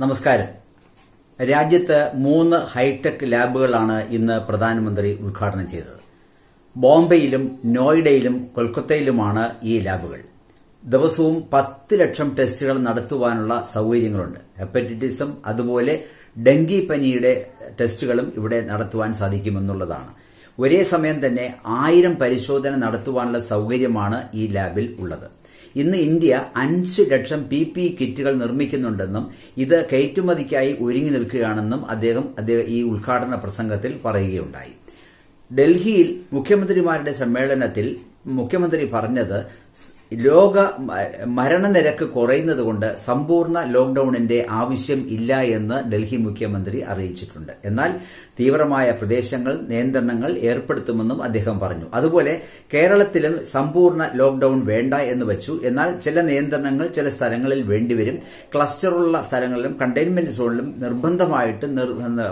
നമസ്കാരം. രാജ്യത്ത് മൂന്ന് ഹൈടെക് ലാബുകളാണ് ഇന്ന് പ്രധാനമന്ത്രി ഉദ്ഘാടനം ചെയ്തത്. ബോംബെയിലും നോയിഡയിലും കൊൽക്കത്തയിലുമാണ് ഈ ലാബുകൾ. ദിവസവും പത്ത് ലക്ഷം ടെസ്റ്റുകൾ നടത്തുവാനുള്ള സൌകര്യങ്ങളുണ്ട്. ഹെപ്പറ്റൈറ്റിസും അതുപോലെ ഡെങ്കി പനിയുടെ ടെസ്റ്റുകളും ഇവിടെ നടത്തുവാൻ സാധിക്കുമെന്നുള്ളതാണ്. ഒരേ സമയം തന്നെ ആയിരം പരിശോധന നടത്തുവാനുള്ള സൌകര്യമാണ് ഈ ലാബിൽ ഉള്ളത്. ഇന്ന് ഇന്ത്യ അഞ്ച് ലക്ഷം പി പി കിറ്റുകൾ നിർമ്മിക്കുന്നുണ്ടെന്നും ഇത് കയറ്റുമതിക്കായി ഒരുങ്ങി നിൽക്കുകയാണെന്നും അദ്ദേഹം ഈ ഉദ്ഘാടന പ്രസംഗത്തിൽ പറയുകയുണ്ടായി. ഡൽഹിയിൽ മുഖ്യമന്ത്രിമാരുടെ സമ്മേളനത്തിൽ മുഖ്യമന്ത്രി പറഞ്ഞത് ലോക മരണനിരക്ക് കുറയുന്നതുകൊണ്ട് സമ്പൂർണ ലോക്ഡൌണിന്റെ ആവശ്യം ഇല്ല എന്ന് ഡൽഹി മുഖ്യമന്ത്രി അറിയിച്ചിട്ടുണ്ട്. എന്നാൽ തീവ്രമായ പ്രദേശങ്ങൾ നിയന്ത്രണങ്ങൾ ഏർപ്പെടുത്തുമെന്നും അദ്ദേഹം പറഞ്ഞു. അതുപോലെ കേരളത്തിലും സമ്പൂർണ ലോക്ഡൌൺ വേണ്ട എന്ന് വെച്ചു. എന്നാൽ ചില നിയന്ത്രണങ്ങൾ ചില സ്ഥലങ്ങളിൽ വേണ്ടിവരും. ക്ലസ്റ്ററുള്ള സ്ഥലങ്ങളിലും കണ്ടെയ്ൻമെന്റ് സോണിലും നിർബന്ധമായിട്ട്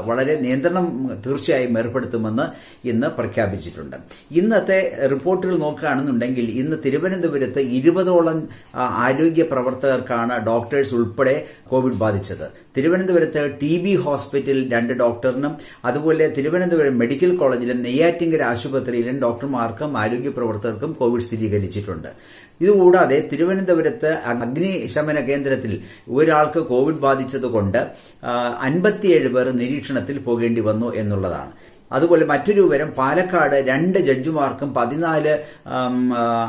വളരെ നിയന്ത്രണം തീർച്ചയായും ഏർപ്പെടുത്തുമെന്ന് ഇന്ന് പ്രഖ്യാപിച്ചിട്ടുണ്ട്. ഇന്നത്തെ റിപ്പോർട്ടുകൾ നോക്കുകയാണെന്നുണ്ടെങ്കിൽ ഇന്ന് തിരുവനന്തപുരത്ത് ഇരുപതോളം ആരോഗ്യ പ്രവർത്തകർക്കാണ് ഡോക്ടേഴ്സ് ഉൾപ്പെടെ കോവിഡ് ബാധിച്ചത്. തിരുവനന്തപുരത്ത് ടി ബി ഹോസ്പിറ്റലിൽ രണ്ട് ഡോക്ടറിനും അതുപോലെ തിരുവനന്തപുരം മെഡിക്കൽ കോളേജിലും നെയ്യാറ്റിങ്കര ആശുപത്രിയിലും ഡോക്ടർമാർക്കും ആരോഗ്യ പ്രവർത്തകർക്കും കോവിഡ് സ്ഥിരീകരിച്ചിട്ടുണ്ട്. ഇതുകൂടാതെ തിരുവനന്തപുരത്ത് അഗ്നിശമന കേന്ദ്രത്തിൽ ഒരാൾക്ക് കോവിഡ് ബാധിച്ചതുകൊണ്ട് അൻപത്തിയേഴ് പേർ നിരീക്ഷണത്തിൽ പോകേണ്ടി വന്നു എന്നുള്ളതാണ്. അതുപോലെ മറ്റൊരു വിവരം പാലക്കാട് രണ്ട് ജഡ്ജിമാർക്കും പതിനാല്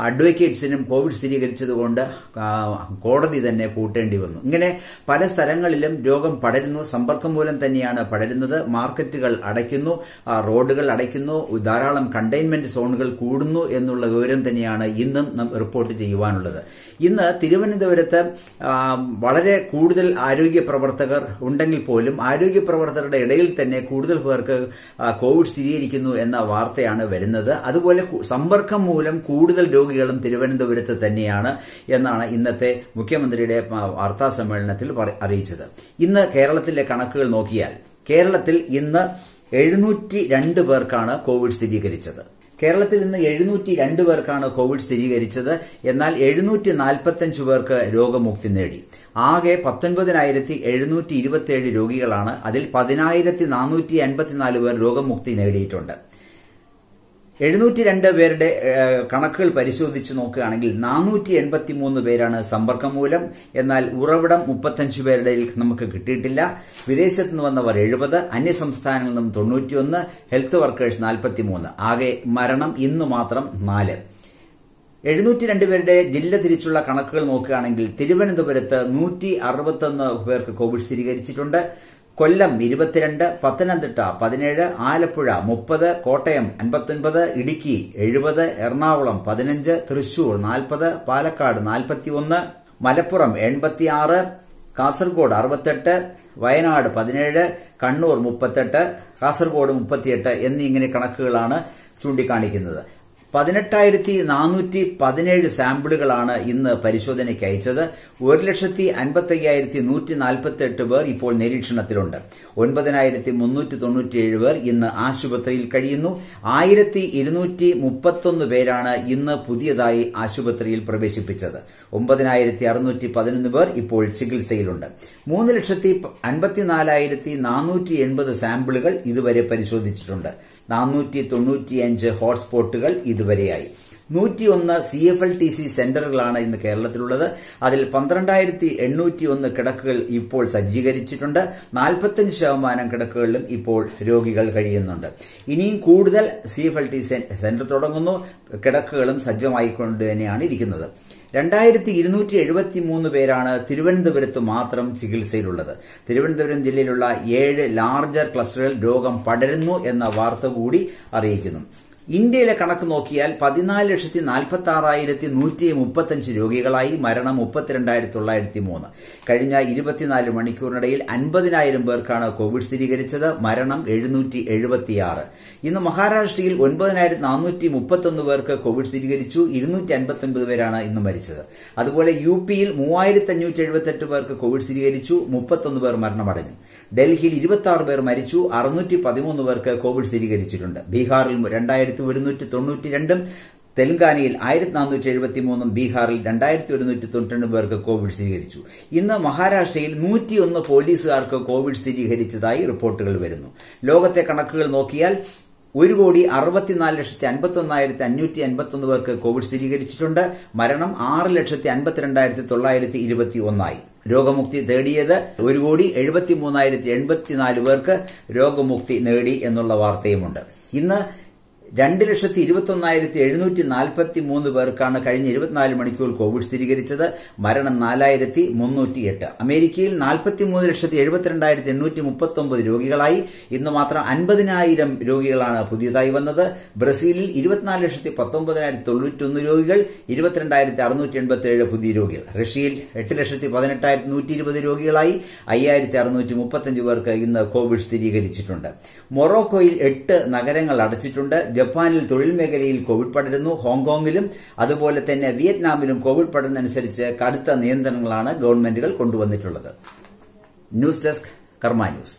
അഡ്വക്കേറ്റ്സിനും കോവിഡ് സ്ഥിരീകരിച്ചതുകൊണ്ട് കോടതി തന്നെ പൂട്ടേണ്ടി വന്നു. ഇങ്ങനെ പല സ്ഥലങ്ങളിലും രോഗം പടരുന്നു. സമ്പർക്കം മൂലം തന്നെയാണ് പടരുന്നത്. മാർക്കറ്റുകൾ അടയ്ക്കുന്നു. റോഡുകൾ അടയ്ക്കുന്നു. ധാരാളം കണ്ടെയ്ൻമെന്റ് സോണുകൾ കൂടുന്നു എന്നുള്ള വിവരം തന്നെയാണ് ഇന്നും റിപ്പോർട്ട് ചെയ്യുവാനുള്ളത്. ഇന്ന് തിരുവനന്തപുരത്ത് വളരെ കൂടുതൽ ആരോഗ്യ പ്രവർത്തകർ ഉണ്ടെങ്കിൽ പോലും ആരോഗ്യ പ്രവർത്തകരുടെ ഇടയിൽ തന്നെ കൂടുതൽ പേർക്ക് കോവിഡ് സ്ഥിരീകരിക്കുന്നു എന്ന വാർത്തയാണ് വരുന്നത്. അതുപോലെ സമ്പർക്കം മൂലം കൂടുതൽ രോഗികളും തിരുവനന്തപുരത്ത് തന്നെയാണ് എന്നാണ് ഇന്നത്തെ മുഖ്യമന്ത്രിയുടെ വാർത്താ സമ്മേളനത്തിൽ അറിയിച്ചത്. ഇന്ന് കേരളത്തിലെ കണക്കുകൾ നോക്കിയാൽ കേരളത്തിൽ ഇന്ന് എഴുന്നൂറ്റി രണ്ട് പേർക്കാണ് കോവിഡ് സ്ഥിരീകരിച്ചത്. കേരളത്തിൽ ഇന്ന് എഴുന്നൂറ്റി രണ്ട് പേർക്കാണ് കോവിഡ് സ്ഥിരീകരിച്ചത്. എന്നാൽ എഴുന്നൂറ്റി നാൽപ്പത്തഞ്ച് പേർക്ക് രോഗമുക്തി നേടി. ആകെ പത്തൊൻപതിനായിരത്തി എഴുന്നൂറ്റി ഇരുപത്തിയേഴ് രോഗികളാണ്. അതിൽ പതിനായിരത്തി നാനൂറ്റി അൻപത്തിനാല് പേർ രോഗമുക്തി നേടിയിട്ടുണ്ട്. എഴുന്നൂറ്റി രണ്ട് പേരുടെ കണക്കുകൾ പരിശോധിച്ച് നോക്കുകയാണെങ്കിൽ നാനൂറ്റി എൺപത്തി മൂന്ന് പേരാണ് സമ്പർക്കം മൂലം. എന്നാൽ ഉറവിടം മുപ്പത്തഞ്ച് പേരുടെ നമുക്ക് കിട്ടിയിട്ടില്ല. വിദേശത്ത് നിന്ന് വന്നവർ എഴുപത് അന്യസംസ്ഥാനങ്ങളിൽ നിന്നും തൊണ്ണൂറ്റിയൊന്ന് ഹെൽത്ത് വർക്കേഴ്സ് നാൽപ്പത്തിമൂന്ന്. ആകെ മരണം ഇന്ന് മാത്രം നാല്. എഴുന്നൂറ്റി രണ്ട് പേരുടെ ജില്ല തിരിച്ചുള്ള കണക്കുകൾ നോക്കുകയാണെങ്കിൽ തിരുവനന്തപുരത്ത് നൂറ്റി അറുപത്തൊന്ന് പേർക്ക് കോവിഡ് സ്ഥിരീകരിച്ചിട്ടുണ്ട്. കൊല്ലം ഇരുപത്തിരണ്ട് പത്തനംതിട്ട പതിനേഴ് ആലപ്പുഴ മുപ്പത് കോട്ടയം അൻപത്തൊൻപത് ഇടുക്കി എഴുപത് എറണാകുളം പതിനഞ്ച് തൃശൂർ നാൽപ്പത് പാലക്കാട് നാൽപ്പത്തിയൊന്ന് മലപ്പുറം എൺപത്തിയാറ് കാസർഗോഡ് അറുപത്തെട്ട് വയനാട് പതിനേഴ് കണ്ണൂർ മുപ്പത്തെട്ട് കാസർഗോഡ് മുപ്പത്തിയെട്ട് എന്നിങ്ങനെ കണക്കുകളാണ് ചൂണ്ടിക്കാണിക്കുന്നത്. പതിനെട്ടായിരത്തി നാനൂറ്റി പതിനേഴ് സാമ്പിളുകളാണ് ഇന്ന് പരിശോധനയ്ക്ക് അയച്ചത്. ഒരു ലക്ഷത്തി അൻപത്തി അയ്യായിരത്തി നൂറ്റി നാൽപ്പത്തി എട്ട് പേർ ഇപ്പോൾ നിരീക്ഷണത്തിലുണ്ട്. ഒൻപതിനായിരത്തി മുന്നൂറ്റി തൊണ്ണൂറ്റിയേഴ് പേർ ഇന്ന് ആശുപത്രിയിൽ കഴിയുന്നു. ആയിരത്തി ഇരുന്നൂറ്റി മുപ്പത്തൊന്ന് പേരാണ് ഇന്ന് പുതിയതായി ആശുപത്രിയിൽ പ്രവേശിപ്പിച്ചത്. ഒമ്പതിനായിരത്തി അറുന്നൂറ്റി പതിനൊന്ന് പേർ ഇപ്പോൾ ചികിത്സയിലുണ്ട്. മൂന്ന് ലക്ഷത്തി അൻപത്തിനാലായിരത്തി നാനൂറ്റി എൺപത് സാമ്പിളുകൾ ഇതുവരെ പരിശോധിച്ചിട്ടുണ്ട്. നാനൂറ്റി തൊണ്ണൂറ്റിയഞ്ച് ഹോട്ട്സ്പോട്ടുകൾ ഇതുവരെയായി. നൂറ്റിയൊന്ന് C F L T C സെന്ററുകളാണ് ഇന്ന് കേരളത്തിലുള്ളത്. അതിൽ പന്ത്രണ്ടായിരത്തി എണ്ണൂറ്റി ഒന്ന് കിടക്കുകൾ ഇപ്പോൾ സജ്ജീകരിച്ചിട്ടുണ്ട്. നാൽപ്പത്തഞ്ച് ശതമാനം കിടക്കുകളിലും ഇപ്പോൾ രോഗികൾ കഴിയുന്നുണ്ട്. ഇനിയും കൂടുതൽ C F L T centre തുടങ്ങുന്നു. കിടക്കുകളും സജ്ജമായിക്കൊണ്ട് തന്നെയാണ് ഇരിക്കുന്നത്. രണ്ടായിരത്തി ഇരുന്നൂറ്റി എഴുപത്തി മൂന്ന് പേരാണ് തിരുവനന്തപുരത്ത് മാത്രം ചികിത്സയിലുള്ളത്. തിരുവനന്തപുരം ജില്ലയിലുള്ള ഏഴ് ലാർജർ ക്ലസ്റ്ററുകൾ രോഗം പടരുന്നു എന്ന വാർത്ത കൂടി അറിയിക്കുന്നു. ഇന്ത്യയിലെ കണക്ക് നോക്കിയാൽ പതിനാല് ലക്ഷത്തി നാൽപ്പത്തി ആറായിരത്തി നൂറ്റി മുപ്പത്തഞ്ച് രോഗികളായി മരണം മുപ്പത്തിരണ്ടായിരത്തി തൊള്ളായിരത്തി മൂന്ന്. കഴിഞ്ഞ ഇരുപത്തിനാല് മണിക്കൂറിനിടയിൽ അൻപതിനായിരം പേർക്കാണ് കോവിഡ് സ്ഥിരീകരിച്ചത്. മരണം എഴുന്നൂറ്റി എഴുപത്തിയാറ് ഇന്ന് മഹാരാഷ്ട്രയിൽ ഒൻപതിനായിരത്തി നാനൂറ്റി മുപ്പത്തൊന്ന് പേർക്ക് കോവിഡ് സ്ഥിരീകരിച്ചു. ഇരുന്നൂറ്റി അൻപത്തൊൻപത് പേരാണ് ഇന്ന് മരിച്ചത്. അതുപോലെ യു പിയിൽ മൂവായിരത്തി അഞ്ഞൂറ്റി എഴുപത്തെട്ട് പേർക്ക് കോവിഡ് സ്ഥിരീകരിച്ചു. മുപ്പത്തൊന്ന് പേർ മരണമടഞ്ഞു. ഡൽഹിയിൽ ഇരുപത്തി പേർ മരിച്ചു. അറുന്നൂറ്റി പതിമൂന്ന് പേർക്ക് കോവിഡ് സ്ഥിരീകരിച്ചിട്ടുണ്ട്. ബീഹാറിൽ രണ്ടായിരത്തി ഒരുന്നൂറ്റി തൊണ്ണൂറ്റി രണ്ടും തെലങ്കാനയിൽ ആയിരത്തി നാനൂറ്റി എഴുപത്തി മൂന്നും ബീഹാറിൽ രണ്ടായിരത്തി ഒരുന്നൂറ്റി തൊണ്ണൂറ്റി പേർക്ക് കോവിഡ് സ്ഥിരീകരിച്ചു. ഇന്ന് മഹാരാഷ്ട്രയിൽ നൂറ്റിയൊന്ന് പോലീസുകാർക്ക് കോവിഡ് സ്ഥിരീകരിച്ചതായി റിപ്പോർട്ടുകൾ വരുന്നു. ലോകത്തെ കണക്കുകൾ നോക്കിയാൽ ഒരു കോടി അറുപത്തിനാല് ലക്ഷത്തി അൻപത്തി ഒന്നായിരത്തി അഞ്ഞൂറ്റി അൻപത്തി ഒന്ന് പേർക്ക് കോവിഡ് സ്ഥിരീകരിച്ചിട്ടുണ്ട്. മരണം ആറ് ലക്ഷത്തി അൻപത്തിരണ്ടായിരത്തി തൊള്ളായിരത്തി ഇരുപത്തി ഒന്നായി രോഗമുക്തി നേടിയത് ഒരു കോടി എഴുപത്തി മൂന്നായിരത്തി എൺപത്തിനാല് പേർക്ക് രോഗമുക്തി നേടി എന്നുള്ള വാർത്തയുമുണ്ട്. ഇന്ന് രണ്ട് ലക്ഷത്തി ഇരുപത്തി ഒന്നായിരത്തി എഴുന്നൂറ്റി നാൽപ്പത്തി മൂന്ന് പേർക്കാണ് കഴിഞ്ഞ ഇരുപത്തിനാല് മണിക്കൂർ കോവിഡ് സ്ഥിരീകരിച്ചത്. മരണം നാലായിരത്തി മുന്നൂറ്റി എട്ട് അമേരിക്കയിൽ നാൽപ്പത്തിമൂന്ന് ലക്ഷത്തി എഴുപത്തിരണ്ടായിരത്തി എണ്ണൂറ്റി മുപ്പത്തി ഒമ്പത് രോഗികളായി. ഇന്ന് മാത്രം അൻപതിനായിരം രോഗികളാണ് പുതിയതായി വന്നത്. ബ്രസീലിൽ ഇരുപത്തിനാല് ലക്ഷത്തി പത്തൊമ്പതിനായിരത്തി തൊണ്ണൂറ്റൊന്ന് രോഗികൾ ഇരുപത്തിരണ്ടായിരത്തി അറുന്നൂറ്റി എൺപത്തിയേഴ് പുതിയ രോഗികൾ. റഷ്യയിൽ എട്ട് ലക്ഷത്തി പതിനെട്ടായിരത്തി നൂറ്റി ഇരുപത് രോഗികളായി. അയ്യായിരത്തി അറുന്നൂറ്റി മുപ്പത്തഞ്ച് പേർക്ക് ഇന്ന് കോവിഡ് സ്ഥിരീകരിച്ചിട്ടുണ്ട്. മൊറോക്കോയിൽ എട്ട് നഗരങ്ങൾ അടച്ചിട്ടുണ്ട്. ജപ്പാനിൽ തൊഴിൽ മേഖലയിൽ കോവിഡ് പടരുന്നു. ഹോങ്കോങ്ങിലും അതുപോലെ തന്നെ വിയറ്റ്നാമിലും കോവിഡ് പടരുന്നതനുസരിച്ച് കടുത്ത നിയന്ത്രണങ്ങളാണ് ഗവൺമെന്റുകൾ കൊണ്ടുവന്നിട്ടുള്ളത്. News desk Karma news.